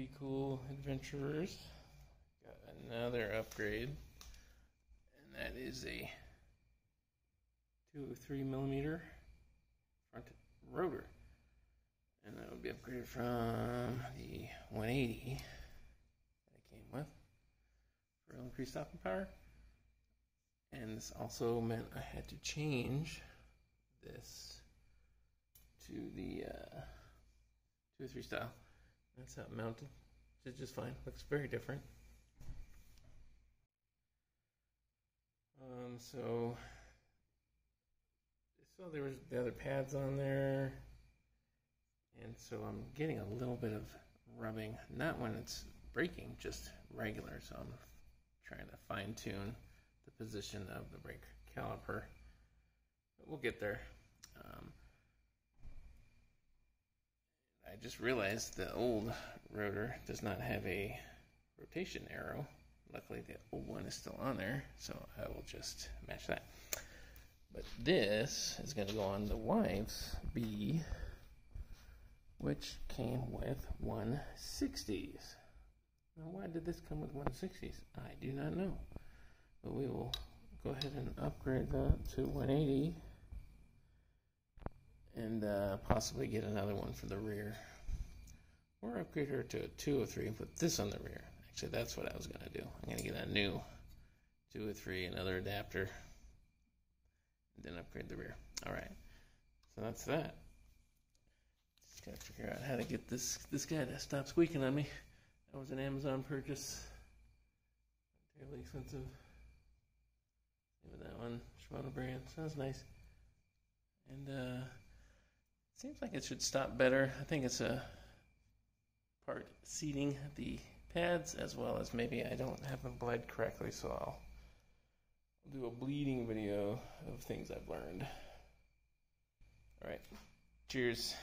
Be Cool Adventurers. Got another upgrade, and that is a two or three millimeter front rotor, and that would be upgraded from the 180 that it came with for increased stopping power. And this also meant I had to change this to the uh, two or three style. That's it mounted. It's just fine. Looks very different. Um, so, so there was the other pads on there, and so I'm getting a little bit of rubbing, not when it's braking, just regular. So I'm trying to fine tune the position of the brake caliper. But we'll get there. Um, I just realized the old rotor does not have a rotation arrow. Luckily, the old one is still on there, so I will just match that. But this is going to go on the wife's B, which came with 160s. Now, why did this come with 160s? I do not know. But we will go ahead and upgrade that to 180 and uh, possibly get another one for the rear. Or upgrade her to a 203 and put this on the rear. Actually, that's what I was going to do. I'm going to get a new 203, another adapter, and then upgrade the rear. All right. So that's that. Just got to figure out how to get this this guy to stop squeaking on me. That was an Amazon purchase. Terribly expensive. Same with that one. Shimano brand. Sounds nice. And uh Seems like it should stop better. I think it's a part seating the pads as well as maybe I don't have them bled correctly, so I'll do a bleeding video of things I've learned. All right, cheers.